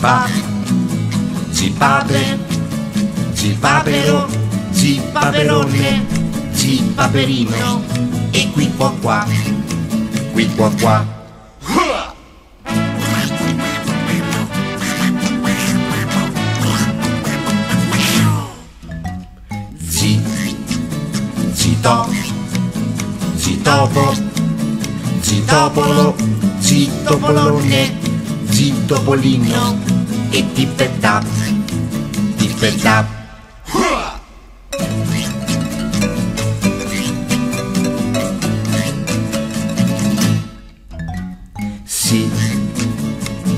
Zipa, Zipape, Zipapero, Zipaperone, Zipaperino e qui qua qua, qui qua qua. Zi, zito, zitopo, zitopolo, zitopolone, zitopolino e tippetap, tippetap. Sì,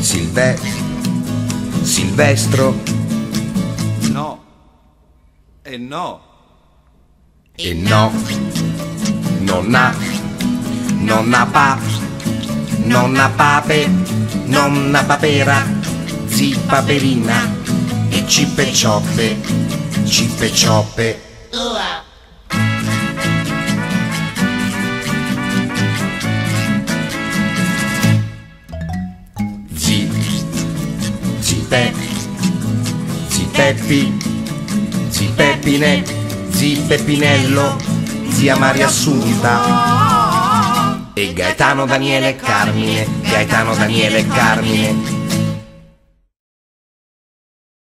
Silve, Silvestro No. E no. e no, nonna, nonna pa, nonna pape, nonna papera, zi paperina e cippe cioppe, cippe cioppe. Zi, zi pe, zi Peppi, zi Peppine, zi Peppinello, zia Maria Assunta e Gaetano Daniele Carmine, Gaetano Daniele Carmine,